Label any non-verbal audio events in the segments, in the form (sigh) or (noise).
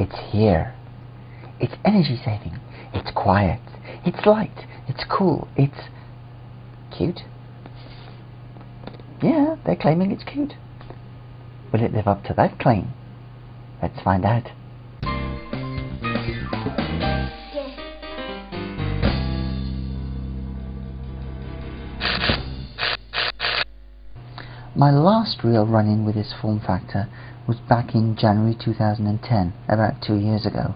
It's here. It's energy saving. It's quiet. It's light. It's cool. It's cute. Yeah, they're claiming it's cute. Will it live up to that claim? Let's find out. My last real run-in with this form factor was back in January 2010, about two years ago.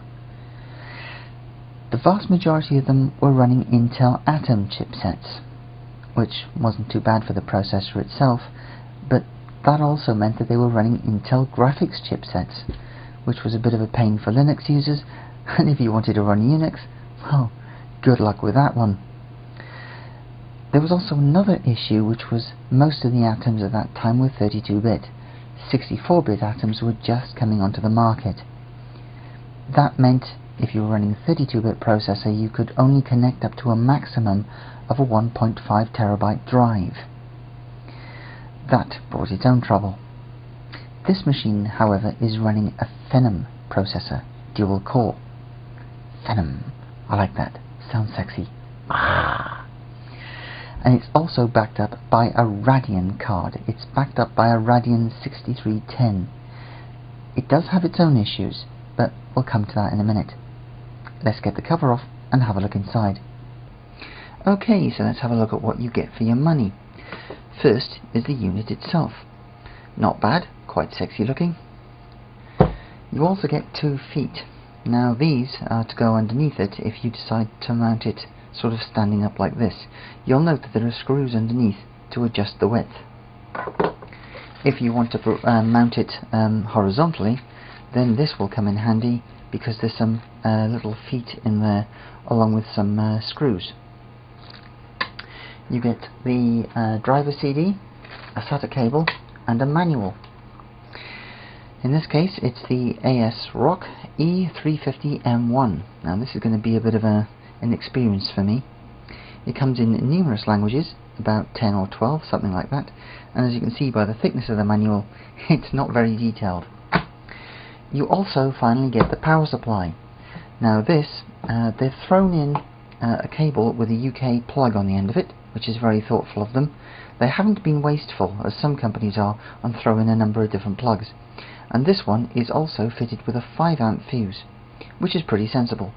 The vast majority of them were running Intel Atom chipsets, which wasn't too bad for the processor itself, but that also meant that they were running Intel graphics chipsets, which was a bit of a pain for Linux users, (laughs) and if you wanted to run Unix, well, good luck with that one. There was also another issue, which was most of the atoms at that time were 32-bit. 64-bit atoms were just coming onto the market. That meant if you were running a 32-bit processor, you could only connect up to a maximum of a 1.5 terabyte drive. That brought its own trouble. This machine, however, is running a Phenom processor, dual core. Phenom. I like that. Sounds sexy. Ah and it's also backed up by a Radeon card. It's backed up by a Radeon 6310. It does have its own issues, but we'll come to that in a minute. Let's get the cover off and have a look inside. Okay, so let's have a look at what you get for your money. First is the unit itself. Not bad, quite sexy looking. You also get two feet. Now these are to go underneath it if you decide to mount it sort of standing up like this, you'll note that there are screws underneath to adjust the width. If you want to uh, mount it um, horizontally, then this will come in handy because there's some uh, little feet in there along with some uh, screws. You get the uh, driver CD, a SATA cable and a manual. In this case it's the ASRock E350M1. Now this is going to be a bit of a an experience for me. It comes in numerous languages, about 10 or 12, something like that, and as you can see by the thickness of the manual, (laughs) it's not very detailed. You also finally get the power supply. Now this, uh, they've thrown in uh, a cable with a UK plug on the end of it, which is very thoughtful of them. They haven't been wasteful, as some companies are, on throwing in a number of different plugs. And this one is also fitted with a 5 amp fuse, which is pretty sensible.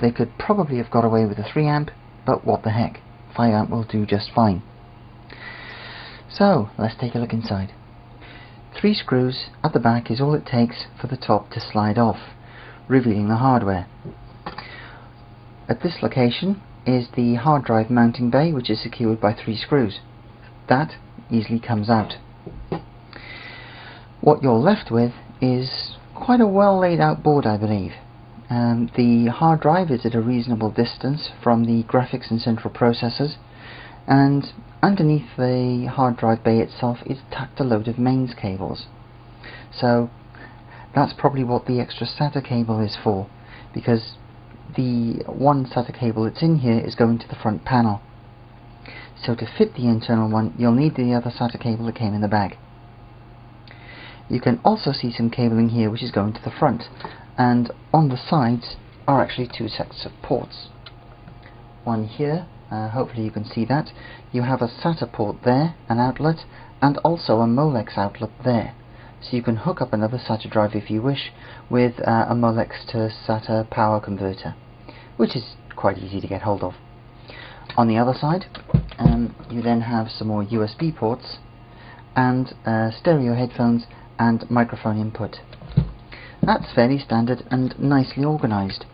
They could probably have got away with a 3 amp, but what the heck, 5 amp will do just fine. So, let's take a look inside. Three screws at the back is all it takes for the top to slide off, revealing the hardware. At this location is the hard drive mounting bay which is secured by three screws. That easily comes out. What you're left with is quite a well laid out board I believe. Um, the hard drive is at a reasonable distance from the graphics and central processors and underneath the hard drive bay itself is tucked a load of mains cables. So that's probably what the extra SATA cable is for because the one SATA cable that's in here is going to the front panel. So to fit the internal one you'll need the other SATA cable that came in the bag. You can also see some cabling here which is going to the front and on the sides are actually two sets of ports. One here, uh, hopefully you can see that. You have a SATA port there, an outlet, and also a Molex outlet there. So you can hook up another SATA drive if you wish with uh, a Molex to SATA power converter, which is quite easy to get hold of. On the other side, um, you then have some more USB ports and uh, stereo headphones and microphone input. That's fairly standard and nicely organized.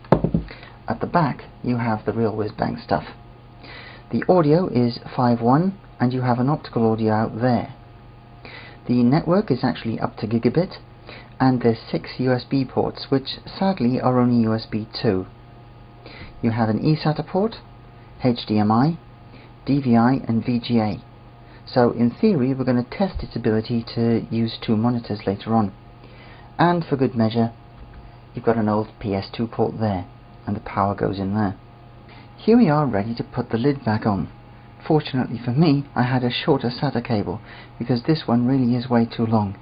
At the back you have the real whiz bang stuff. The audio is 5.1 and you have an optical audio out there. The network is actually up to gigabit and there's six USB ports which sadly are only USB 2. You have an eSATA port, HDMI, DVI and VGA. So in theory we're going to test its ability to use two monitors later on and for good measure you've got an old PS2 port there and the power goes in there. Here we are ready to put the lid back on. Fortunately for me I had a shorter SATA cable because this one really is way too long.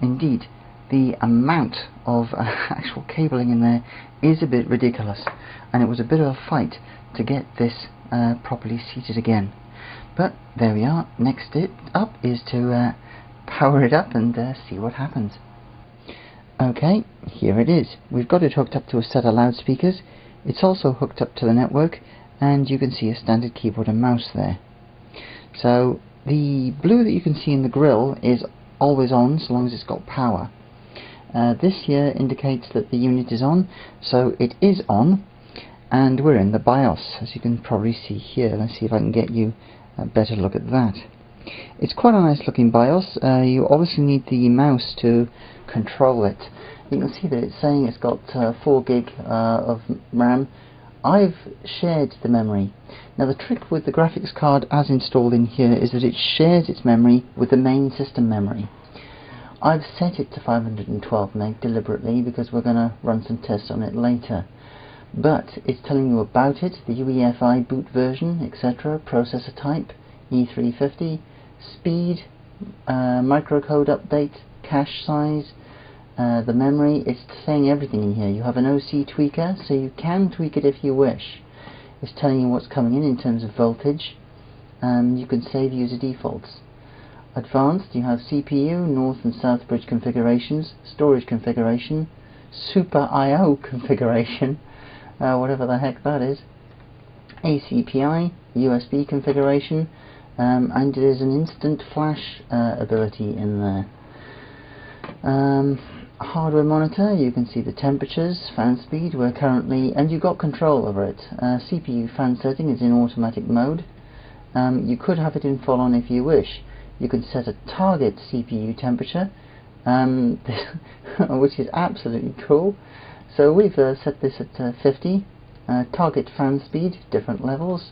Indeed the amount of uh, (laughs) actual cabling in there is a bit ridiculous and it was a bit of a fight to get this uh, properly seated again but there we are next it up is to uh, power it up and uh, see what happens okay here it is we've got it hooked up to a set of loudspeakers it's also hooked up to the network and you can see a standard keyboard and mouse there so the blue that you can see in the grill is always on so long as it's got power uh, this here indicates that the unit is on, so it is on, and we're in the BIOS, as you can probably see here. Let's see if I can get you a better look at that. It's quite a nice looking BIOS. Uh, you obviously need the mouse to control it. You can see that it's saying it's got uh, 4 gig uh, of RAM. I've shared the memory. Now the trick with the graphics card as installed in here is that it shares its memory with the main system memory. I've set it to 512 meg deliberately because we're going to run some tests on it later. But it's telling you about it, the UEFI boot version, etc., processor type, E350, speed, uh, microcode update, cache size, uh, the memory, it's saying everything in here. You have an OC tweaker, so you can tweak it if you wish. It's telling you what's coming in in terms of voltage. Um, you can save user defaults. Advanced, you have CPU, North and South bridge configurations, storage configuration, Super I.O. (laughs) configuration, uh, whatever the heck that is, ACPI, USB configuration, um, and there's an instant flash uh, ability in there. Um, hardware monitor, you can see the temperatures, fan speed, we're currently, and you've got control over it. Uh, CPU fan setting is in automatic mode. Um, you could have it in full on if you wish you can set a target CPU temperature um, (laughs) which is absolutely cool so we've uh, set this at uh, 50 uh, target fan speed different levels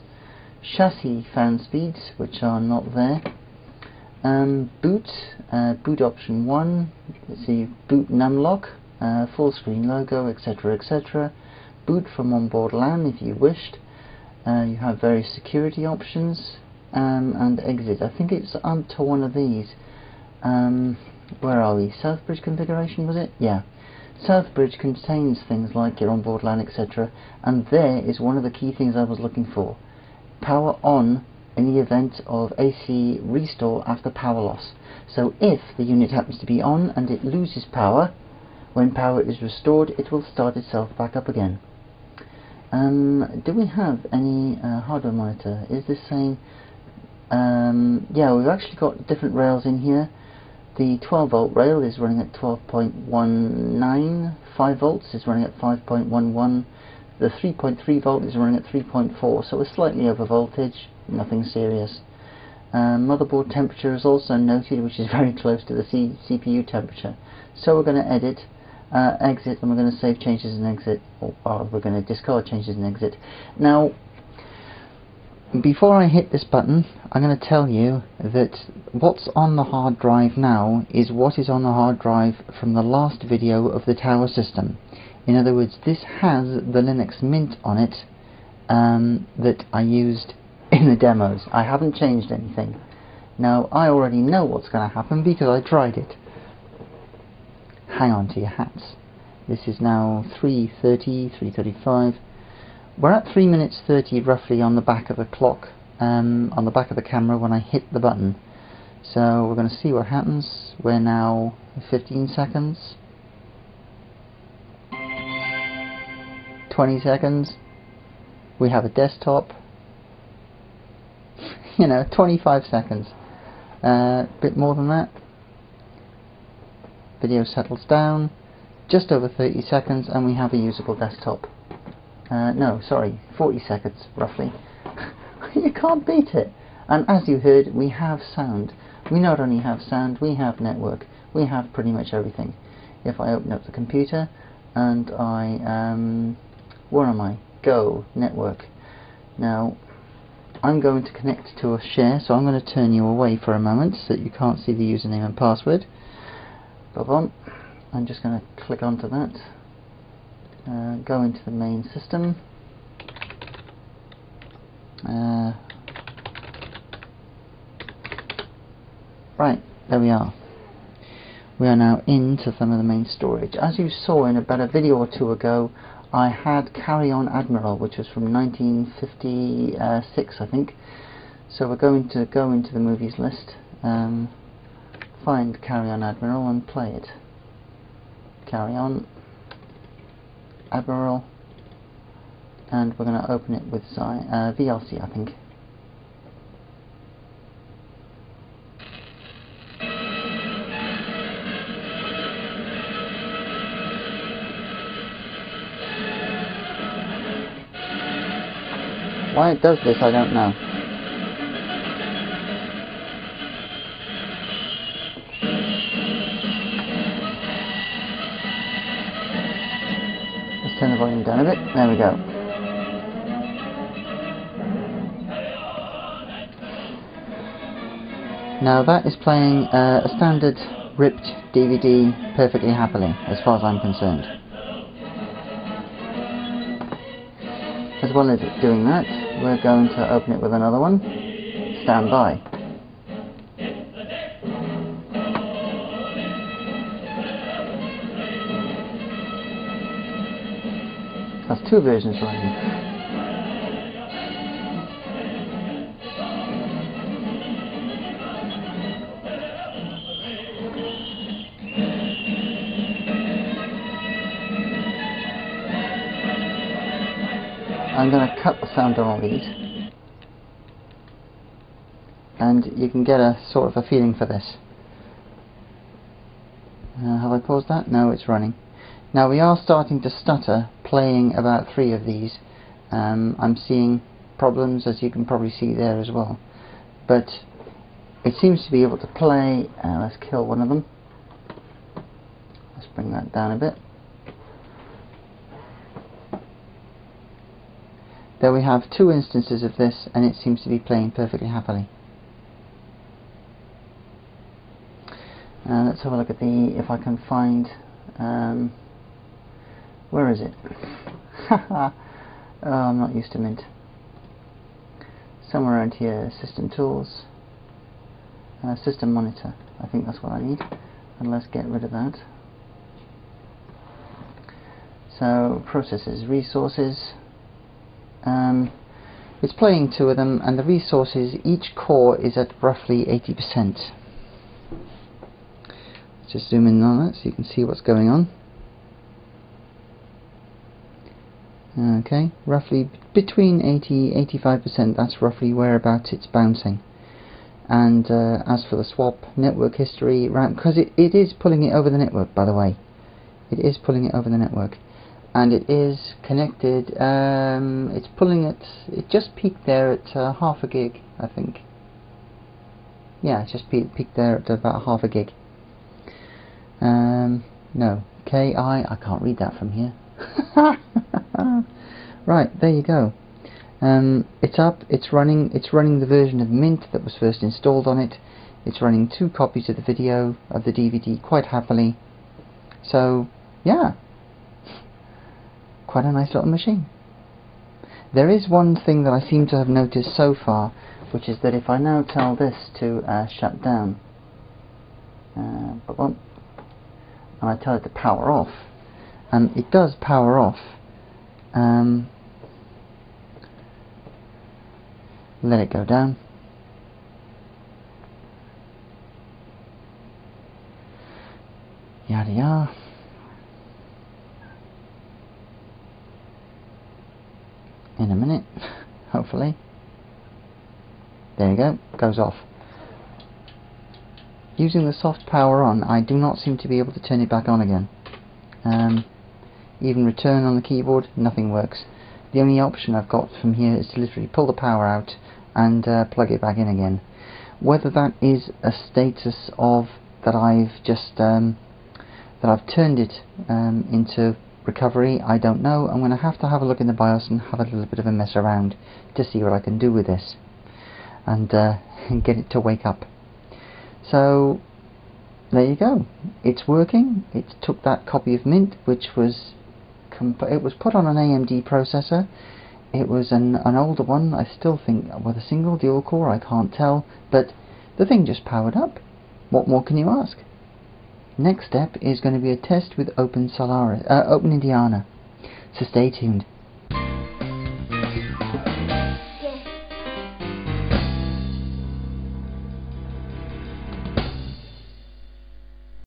chassis fan speeds which are not there um, boot uh, boot option 1 let's see boot numlock uh, full screen logo etc etc boot from onboard LAN if you wished uh, you have various security options um, and exit. I think it's onto one of these. Um, where are we? Southbridge configuration was it? Yeah. Southbridge contains things like your onboard LAN, etc. And there is one of the key things I was looking for. Power on in the event of AC restore after power loss. So if the unit happens to be on and it loses power, when power is restored it will start itself back up again. Um, do we have any uh, hardware monitor? Is this saying um, yeah, we've actually got different rails in here. The 12 volt rail is running at 12.19, 5 volts is running at 5.11, the 3.3 volt is running at 3.4, so we're slightly over voltage, nothing serious. Um, motherboard temperature is also noted, which is (laughs) very close to the C CPU temperature. So we're going to edit, uh, exit, and we're going to save changes and exit, or, or we're going to discard changes and exit. Now, before I hit this button, I'm going to tell you that what's on the hard drive now is what is on the hard drive from the last video of the tower system. In other words, this has the Linux Mint on it um, that I used in the demos. I haven't changed anything. Now, I already know what's going to happen because I tried it. Hang on to your hats. This is now 3.30, 3.35 we're at 3 minutes 30 roughly on the back of the clock, um, on the back of the camera when I hit the button. So we're going to see what happens. We're now 15 seconds. 20 seconds. We have a desktop. (laughs) you know, 25 seconds. A uh, bit more than that. Video settles down. Just over 30 seconds and we have a usable desktop. Uh, no, sorry, 40 seconds, roughly. (laughs) you can't beat it. And as you heard, we have sound. We not only have sound, we have network. We have pretty much everything. If I open up the computer and I, um, where am I? Go, network. Now, I'm going to connect to a share, so I'm going to turn you away for a moment so that you can't see the username and password. Bob I'm just going to click onto that uh, go into the main system uh, right there we are we are now into some of the main storage. As you saw in about a video or two ago, I had Carry On Admiral, which was from 1956, I think. So we're going to go into the movies list, um, find Carry On Admiral and play it. Carry On Admiral, and we're going to open it with uh, VLC, I think. Why it does this, I don't know. Let's turn the volume down a bit. There we go. Now that is playing uh, a standard ripped DVD perfectly happily, as far as I'm concerned. As well as doing that, we're going to open it with another one. Stand by. That's two versions running. I'm going to cut the sound on all these and you can get a sort of a feeling for this. Uh, have I paused that? No, it's running. Now we are starting to stutter playing about three of these. Um, I'm seeing problems as you can probably see there as well. But it seems to be able to play. Uh, let's kill one of them. Let's bring that down a bit. There we have two instances of this and it seems to be playing perfectly happily. Uh, let's have a look at the, if I can find, um, where is it? (laughs) oh, I'm not used to Mint. Somewhere around here, System Tools, uh, System Monitor, I think that's what I need. And let's get rid of that. So, processes, resources, um, it's playing two of them and the resources, each core is at roughly 80%. Let's just zoom in on that so you can see what's going on. Okay, roughly between 80-85%, that's roughly whereabouts it's bouncing. And uh, as for the swap network history, because it, it is pulling it over the network by the way. It is pulling it over the network and it is connected um, it's pulling it it just peaked there at uh, half a gig I think. Yeah just peaked, peaked there at about half a gig. Um, no KI I can't read that from here. (laughs) Right there you go. Um, it's up it's running it's running the version of Mint that was first installed on it. It's running two copies of the video of the DVD quite happily. So yeah quite a nice little machine. There is one thing that I seem to have noticed so far, which is that if I now tell this to uh, shut down, uh, and I tell it to power off, and it does power off. Um, let it go down. Yada yada. In a minute, hopefully. There you go, goes off. Using the soft power on, I do not seem to be able to turn it back on again. Um, even return on the keyboard, nothing works. The only option I've got from here is to literally pull the power out and uh, plug it back in again. Whether that is a status of that I've just um, that I've turned it um, into recovery, I don't know. I'm going to have to have a look in the BIOS and have a little bit of a mess around to see what I can do with this and, uh, (laughs) get it to wake up. So there you go. It's working. It took that copy of Mint, which was it was put on an AMD processor. It was an, an older one. I still think with a single dual core. I can't tell, but the thing just powered up. What more can you ask? Next step is going to be a test with Open Solaris, uh, Open Indiana. So stay tuned.